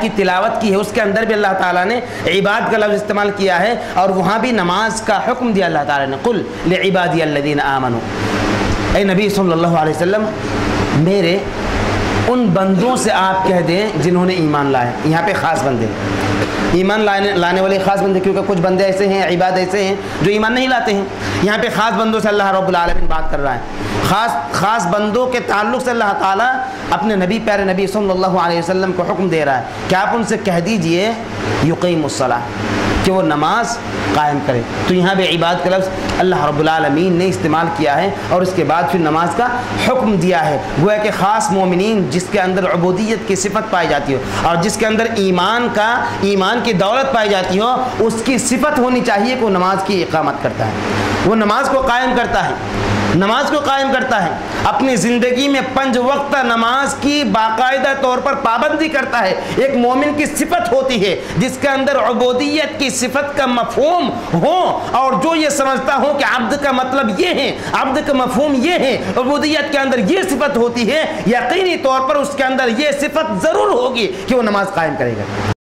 آیت کی تلاوت کی ہے، اس کے اندر بھی اللہ تعالیٰ نے عباد کا لفظ استعمال کیا ہے اور وہاں بھی نماز کا حکم دیا اللہ تعالیٰ نے۔ قل لعبادی الذین آمنوا۔ اے نبی صلی اللہ علیہ وسلم، میرے ان بندوں سے آپ کہہ دیں جنہوں نے ایمان لائے۔ یہاں پہ خاص بندے ایمان لانے لانے والے خاص بندے، کیونکہ کچھ بندے ایسے ہیں، عباد ایسے ہیں جو ایمان نہیں لاتے ہیں۔ یہاں پہ خاص بندوں سے اللہ رب العالمین بات کر رہا ہے۔ خاص خاص بندوں کے تعلق سے اللہ تعالیٰ اپنے نبی، پیارے نبی صلی اللہ علیہ وسلم کو حکم دے رہا ہے کہ آپ ان سے کہہ دیجیے، یقیم الصلاح کہ وہ نماز قائم کرے تو یہاں پہ عباد کا لفظ اللہ رب العالمین نے استعمال کیا ہے اور اس کے بعد پھر نماز کا حکم دیا ہے۔ وہ ہے کہ خاص مومنین جس کے اندر عبودیت کی صفت پائی جاتی ہو اور جس کے اندر ایمان کا، ایمان کی دولت پائی جاتی ہو، اس کی صفت ہونی چاہیے کہ وہ نماز کی اقامت کرتا ہے۔ وہ نماز کو قائم کرتا ہے، نماز کو قائم کرتا ہے، اپنی زندگی میں پنج وقت نماز کی باقاعدہ طور پر پابندی کرتا ہے۔ ایک مومن کی صفت ہوتی ہے، جس کے اندر عبودیت کی صفت کا مفہوم ہو۔ اور جو یہ سمجھتا ہو کہ عبد کا مطلب یہ ہے، عبد کا مفہوم یہ ہے، عبودیت کے اندر یہ صفت ہوتی ہے، یقینی طور پر اس کے اندر یہ صفت ضرور ہوگی کہ وہ نماز قائم کرے گا۔